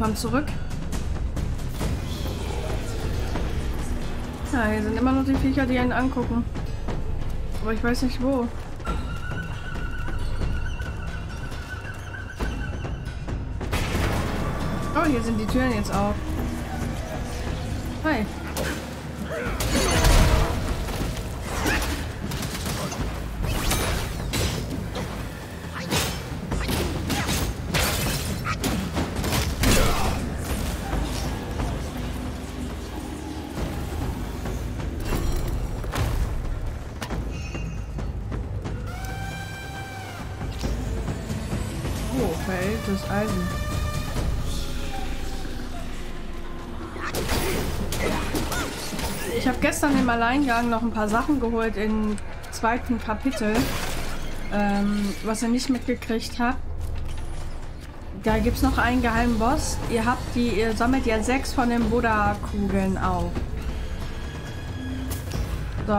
komm zurück. Ja, hier sind immer noch die Viecher, die einen angucken. Aber ich weiß nicht wo. Oh, hier sind die Türen jetzt auf. Hi. Alleingang noch ein paar Sachen geholt im zweiten Kapitel, ähm, was ihr nicht mitgekriegt habt. Da gibt es noch einen geheimen Boss. Ihr habt die, ihr sammelt ja sechs von den Buddha-Kugeln auf. So.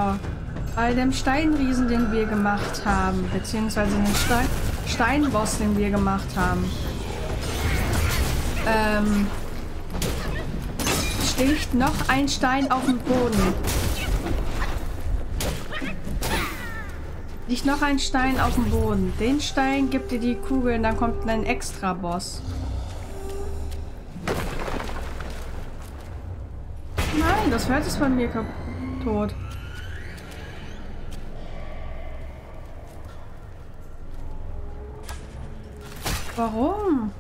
Bei dem Steinriesen, den wir gemacht haben, beziehungsweise den Stein Steinboss, den wir gemacht haben, ähm, steht noch ein Stein auf dem Boden. Liegt noch ein Stein auf dem Boden. Den Stein gibt ihr die Kugeln, dann kommt ein extra Boss. Nein, das Pferd ist von mir tot. Warum?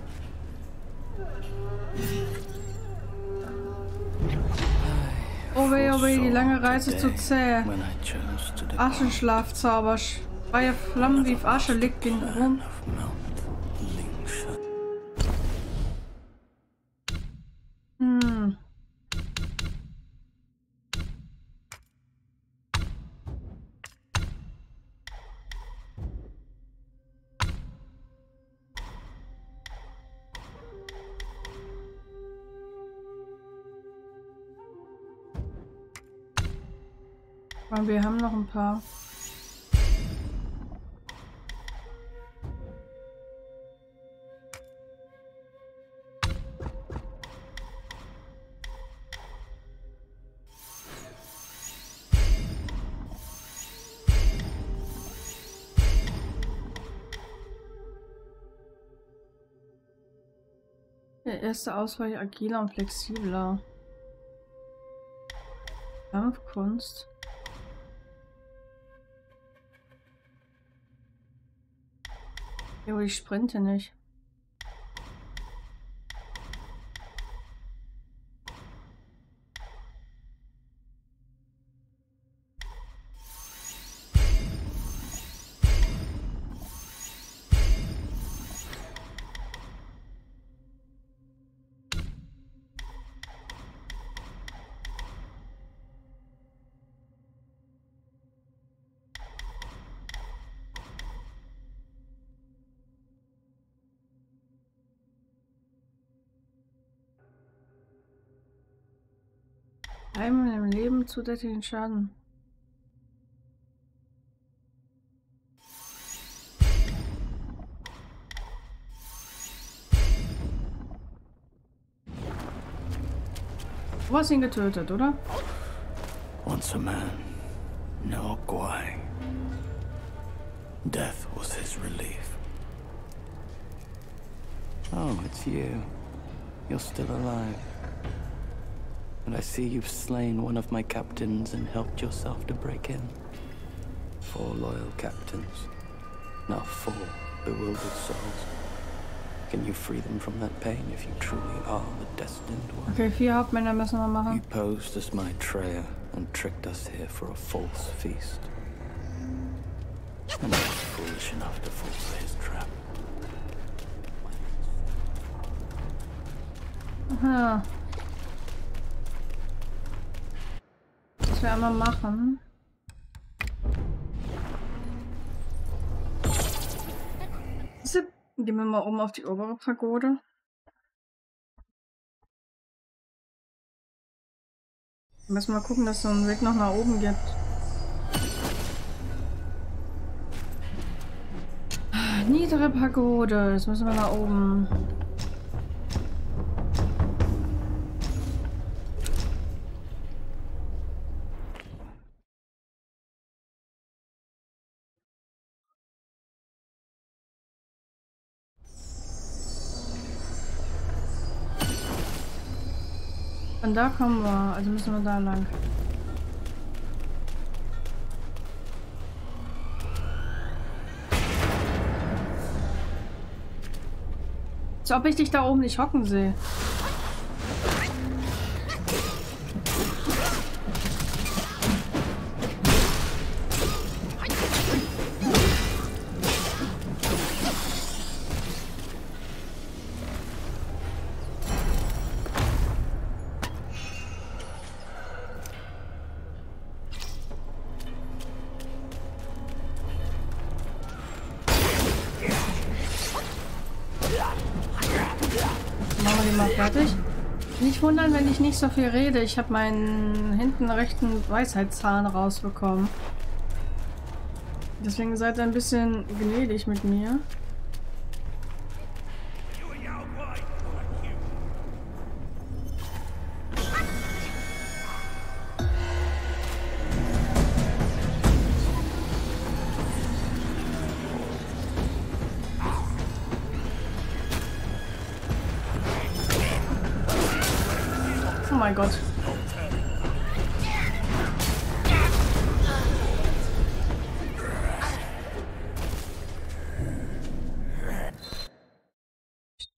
Oh weh, oh weh, die lange Reise zu zäh. Aschenschlafzauber. Freie Flammen wie Asche liegt in rum. Aber wir haben noch ein paar. Erste Ausweich agiler und flexibler. Kampfkunst. Jo, ich sprinte nicht. Einmal im Leben zusätzlichen Schaden. Du hast ihn getötet, oder? Once a man, now a Guai. Death was his relief. Oh, it's you. You're still alive. And I see you've slain one of my captains and helped yourself to break in. Four loyal captains. Now four bewildered souls. Can you free them from that pain if you truly are the destined one? Okay, vier Hauptmänner müssen wir machen. You posed as my Maitreya and tricked us here for a false feast. And I was foolish enough to fall for his trap. Aha. Wir einmal machen. Gehen wir mal oben auf die obere Pagode. Wir müssen mal gucken, dass es so einen Weg noch nach oben gibt. Niedere Pagode. Jetzt müssen wir nach oben. Von da kommen wir, also müssen wir da lang. Als ob ich dich da oben nicht hocken sehe. Nicht wundern, wenn ich nicht so viel rede. Ich habe meinen hinten rechten Weisheitszahn rausbekommen. Deswegen seid ihr ein bisschen gnädig mit mir.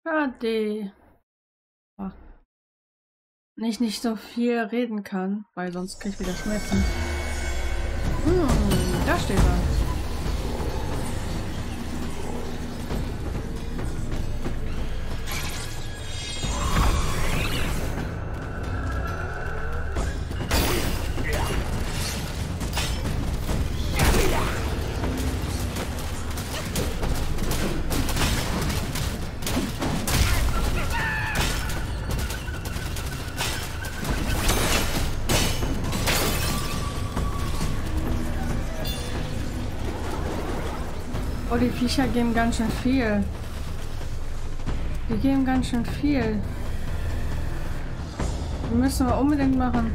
Schade. Oh. Nicht nicht so viel reden kann, weil sonst krieg ich wieder Schmerzen. Hm, da steht er. Die Viecher geben ganz schön viel. Die geben ganz schön viel. Die müssen wir unbedingt machen.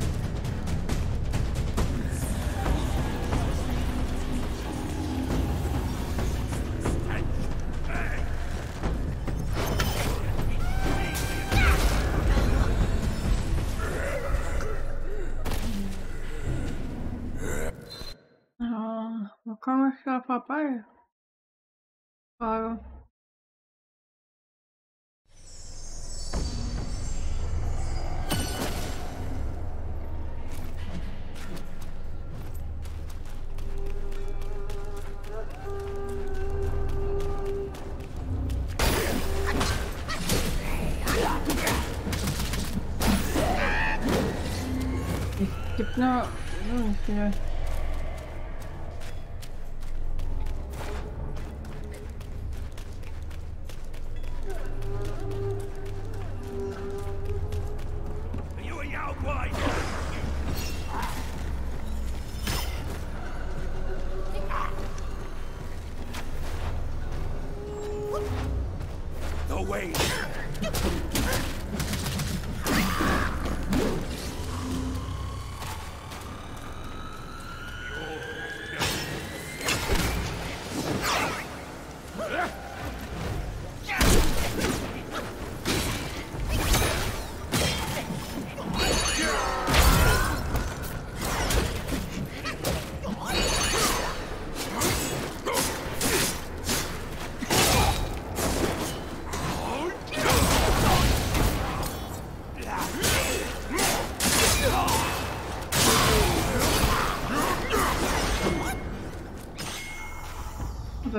Ah, wo komme ich da vorbei? Frage. Gibt nur so nicht viel.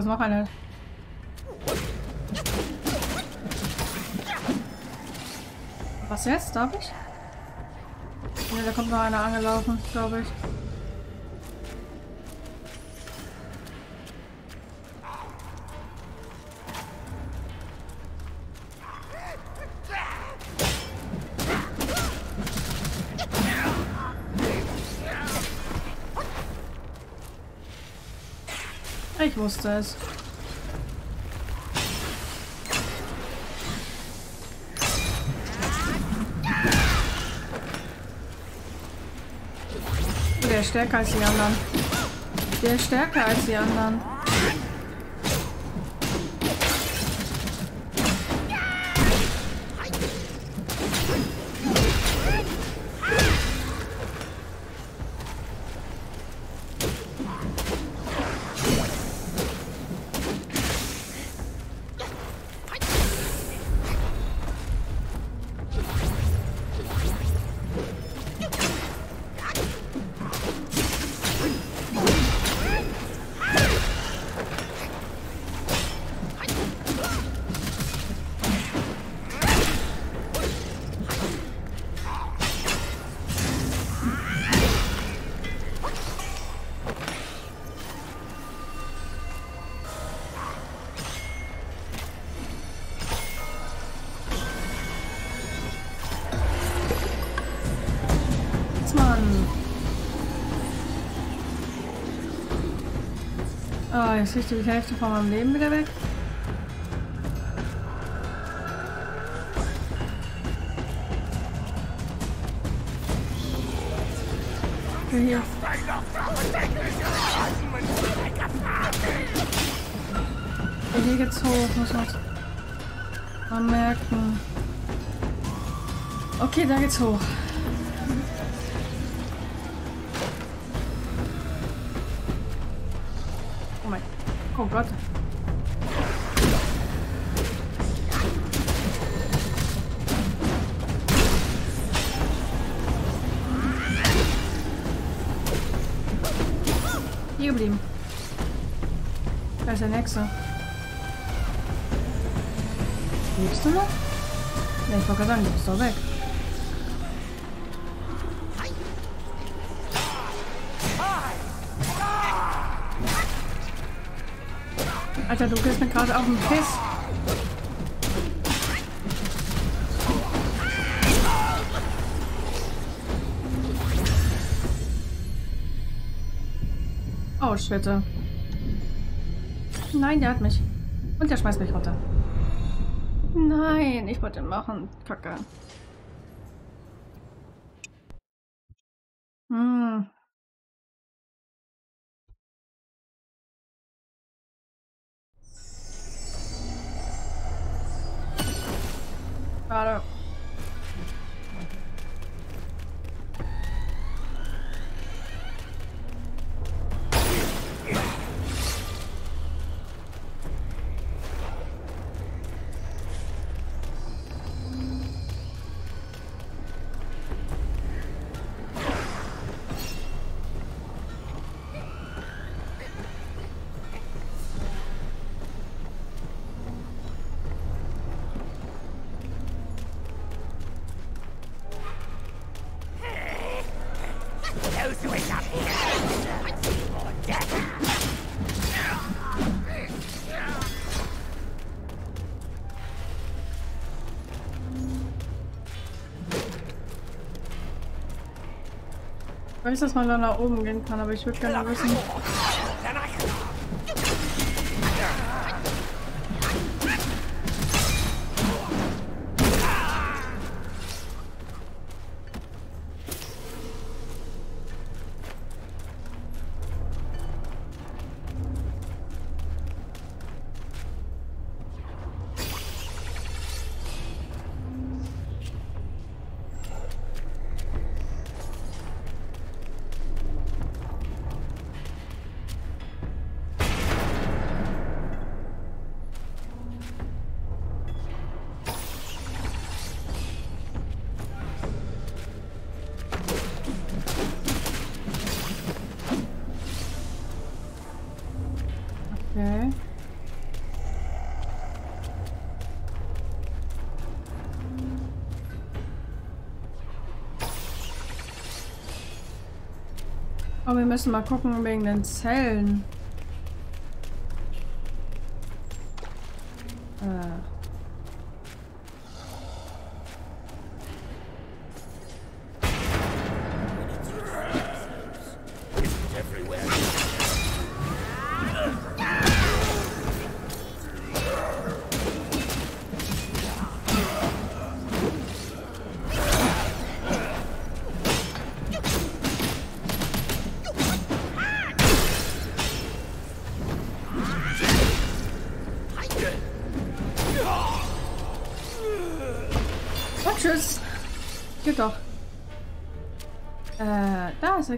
Noch eine. Was jetzt? Darf ich? Ne, da kommt noch einer angelaufen, glaube ich. Wusste es. Der ist stärker als die anderen. Der ist stärker als die anderen. rechts, Mann. Ah, oh, jetzt ist die Hälfte von meinem Leben wieder weg. Hier. Hier geht's hoch, muss man anmerken. Okay, da geht's hoch. Oh Gott. Hier geblieben. Da ist der nächste. Lebst du noch? Ja, ich wollte gerade sagen, du bist doch weg. Alter, du gehst mir gerade auf den Piss. Oh, Schwitte. Nein, der hat mich. Und der schmeißt mich runter. Nein, ich wollte machen. Kacke. Ich weiß, dass man da nach oben gehen kann, aber ich würde gerne wissen. Okay. Aber wir müssen mal gucken wegen den Zellen.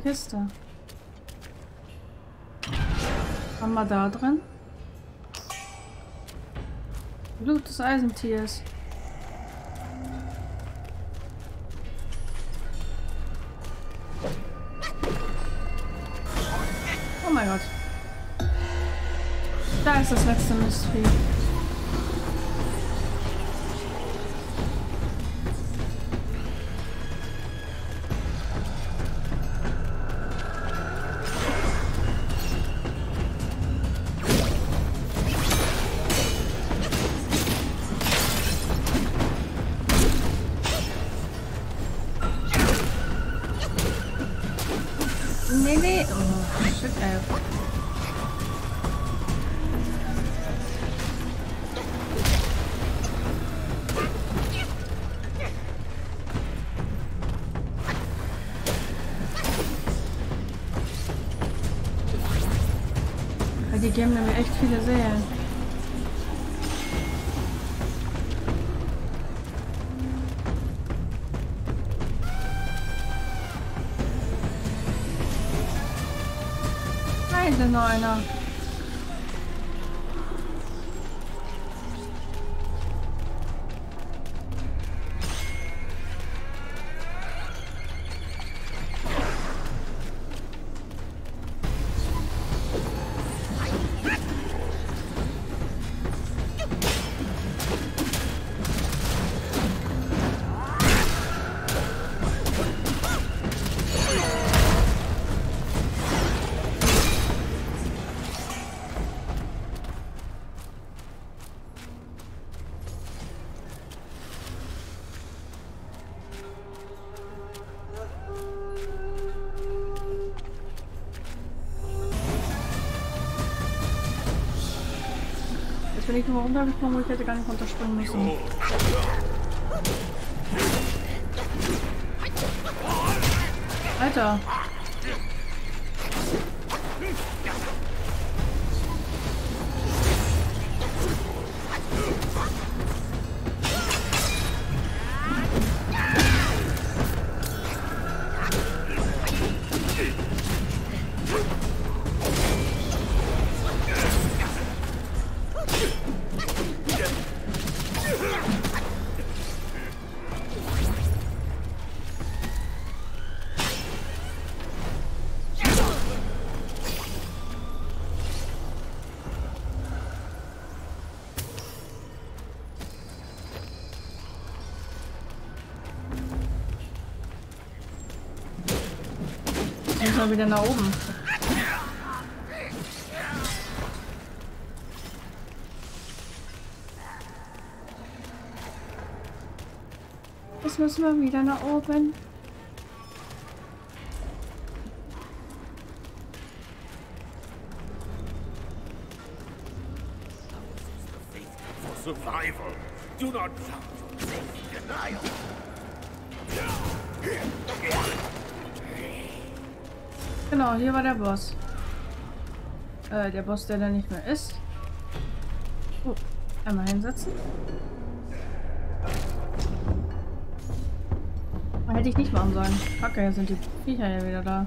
Kiste. Haben wir da drin? Blut des Eisentiers. Oh mein Gott. Da ist das letzte Mystery. Die geben nämlich echt viele Seelen. Da ist noch einer. Jetzt bin ich nur runtergekommen und ich hätte gar nicht runterspringen müssen. Alter. Mal wieder nach oben. Jetzt müssen wir wieder nach oben. Genau, hier war der Boss. Äh, der Boss, der da nicht mehr ist. Oh, einmal hinsetzen. Hätte ich nicht machen sollen. Kacke, jetzt sind die Viecher ja wieder da.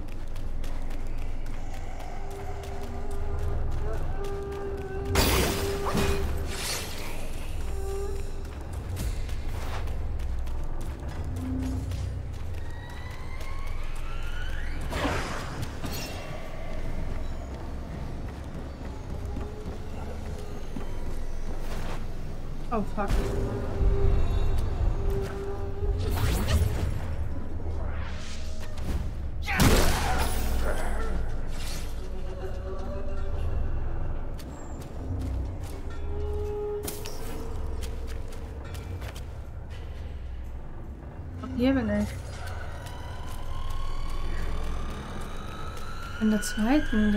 Der zweiten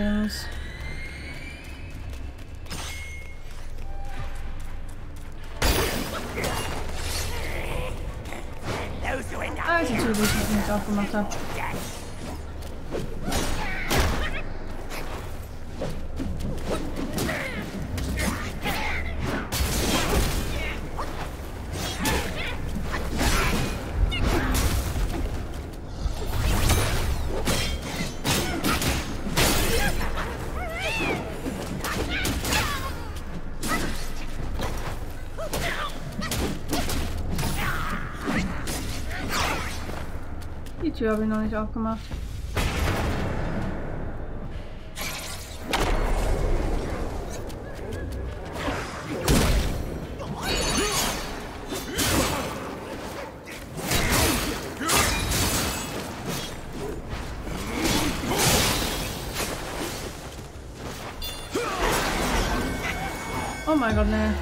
end up Ah, Tür, die ich nicht aufgemacht habe. Habe ich noch nicht aufgemacht. Oh mein Gott, ne.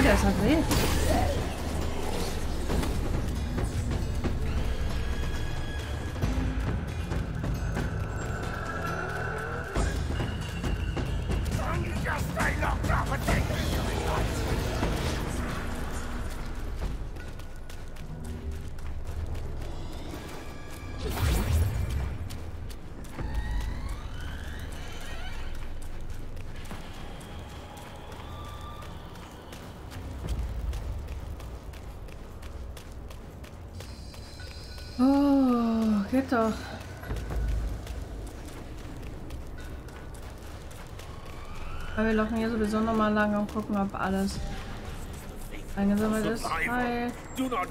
Olha, sabe? Aber wir laufen hier sowieso nochmal lang und gucken, ob alles eingesammelt ist. Hi. Do not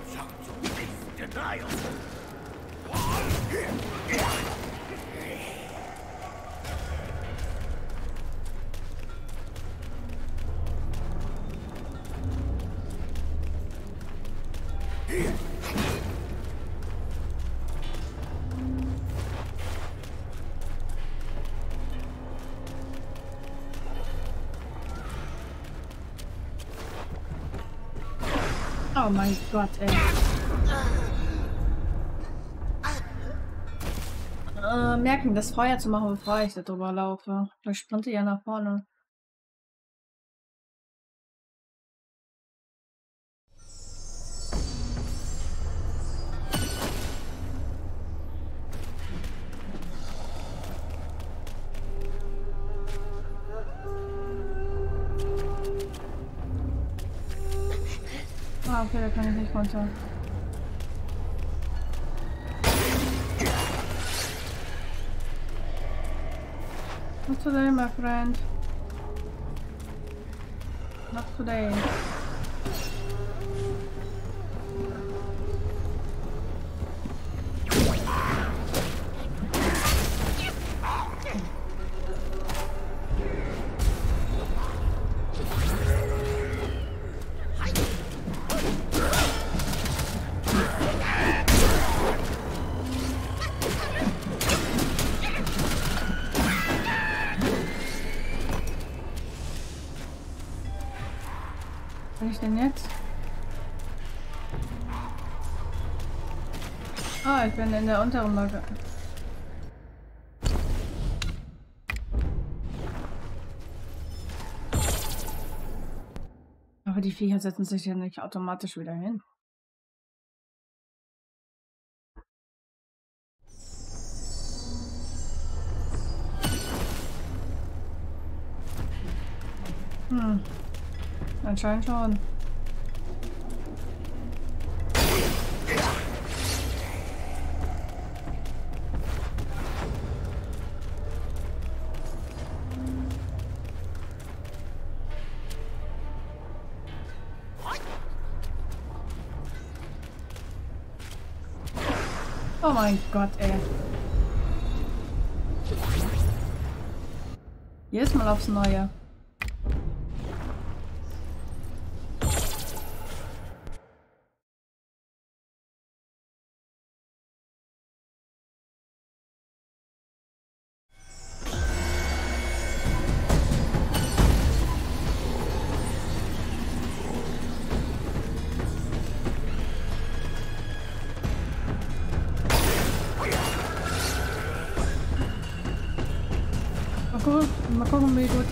Oh mein Gott, ey. Äh, merken, das Feuer zu machen, bevor ich da drüber laufe. Ich sprinte ja nach vorne. Not today, my friend. Not today. Ich denn jetzt? Ah, ich bin in der unteren Lage. Aber die Viecher setzen sich ja nicht automatisch wieder hin. Hm. Anscheinend schon. Oh mein Gott, ey. Jedes Mal aufs Neue.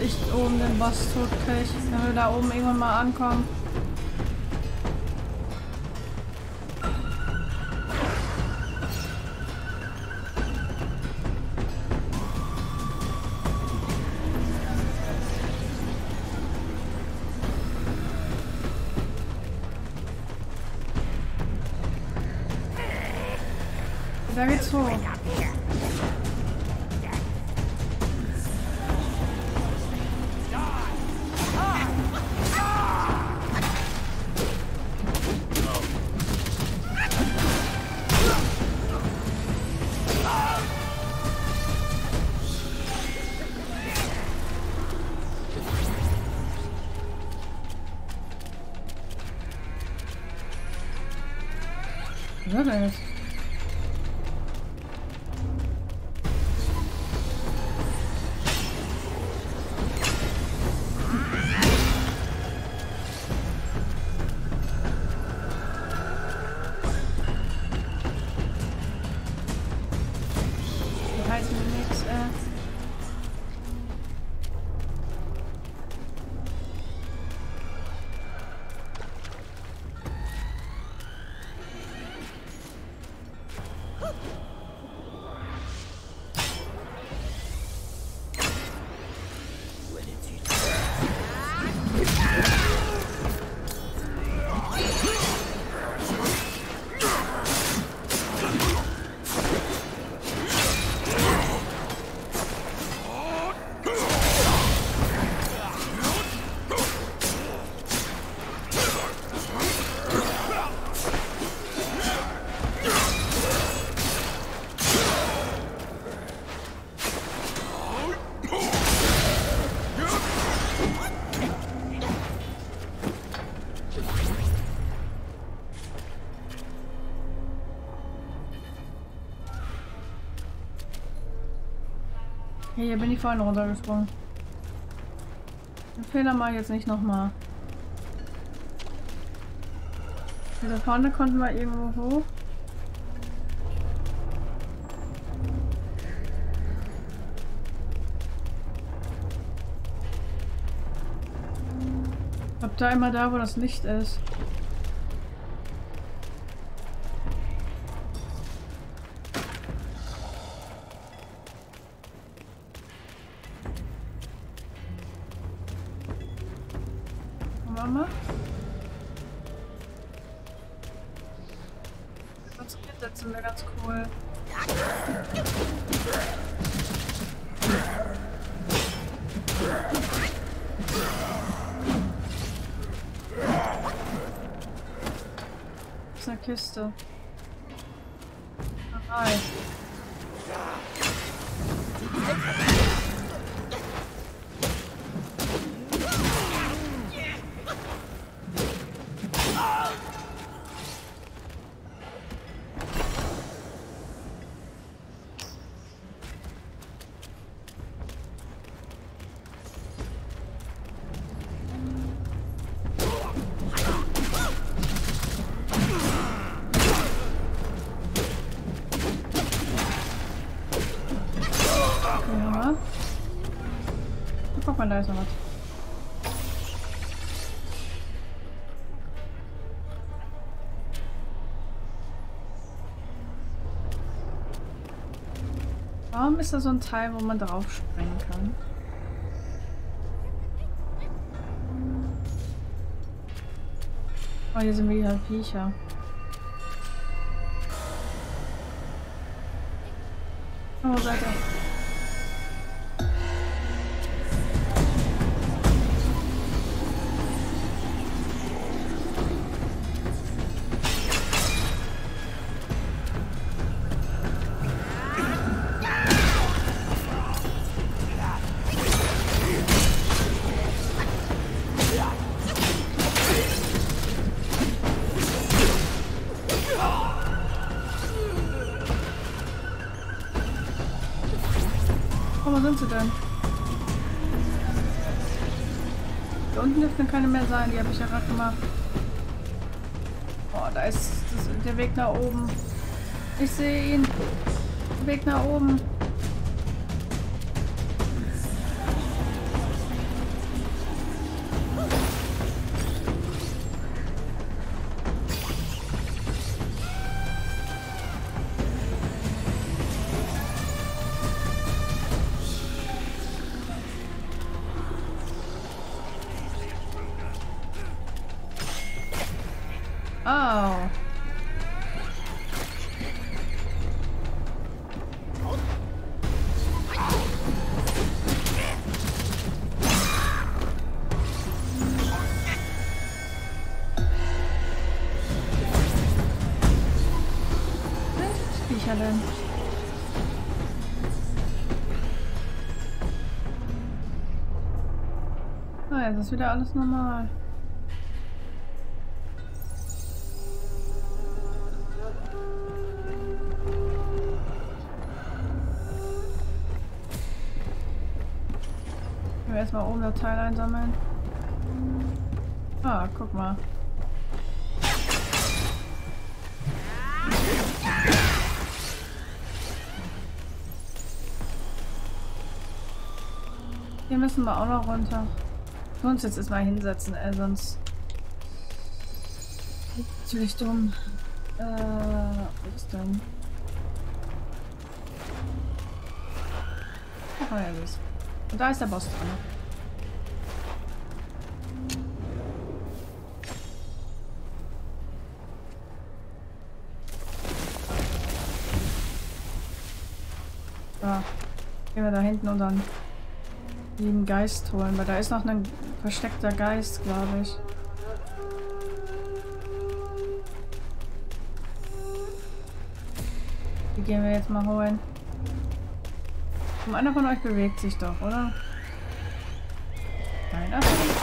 Ich oben den Boss tot krieg, wenn wir da oben irgendwann mal ankommen. Was hier bin ich vorhin runtergesprungen. Den Fehler mache ich jetzt nicht nochmal. Da vorne konnten wir irgendwo hoch. Hab da immer da, wo das Licht ist. Mama? Das setzen wäre ganz cool. Das ist eine Kiste. Hi. Mal, da ist noch was. Warum ist da so ein Teil, wo man drauf springen kann? Oh, hier sind wieder Viecher. Oh, Seite. Sind sie denn? Da unten dürften keine mehr sein, die habe ich ja gerade gemacht. Oh, da ist das, der Weg nach oben. Ich sehe ihn. Weg nach oben. Jetzt ist wieder alles normal. Können wir erstmal oben das Teil einsammeln. Ah, guck mal. Hier müssen wir auch noch runter. Wir uns jetzt erstmal hinsetzen, ey, sonst. Natürlich dumm. Äh, was ist denn? Ach, ja, los. Und da ist der Boss dran. So. Gehen wir da hinten unseren lieben Geist holen, weil da ist noch ein versteckter Geist, glaube ich. Die gehen wir jetzt mal holen. Und einer von euch bewegt sich doch, oder? Keiner. Ich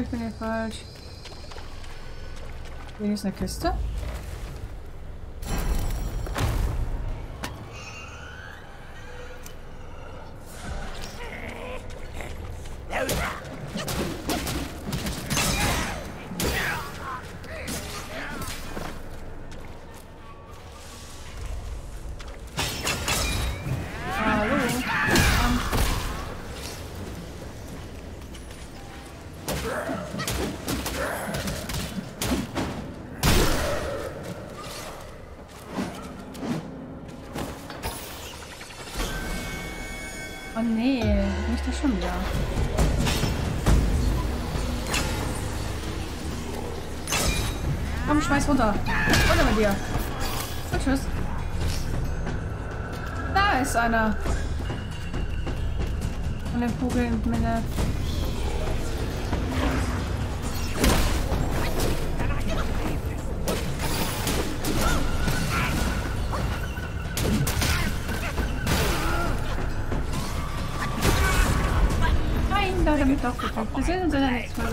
ich bin hier falsch. Hier ist eine Kiste. Schmeiß runter. Runter mit dir. Und tschüss. Da ist einer. Von den Kugeln mit der Nein, da hat mich doch gekriegt. Wir sehen uns in der nächsten Folge.